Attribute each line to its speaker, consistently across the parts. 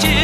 Speaker 1: change.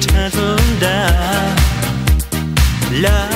Speaker 1: Turtle dove. Love's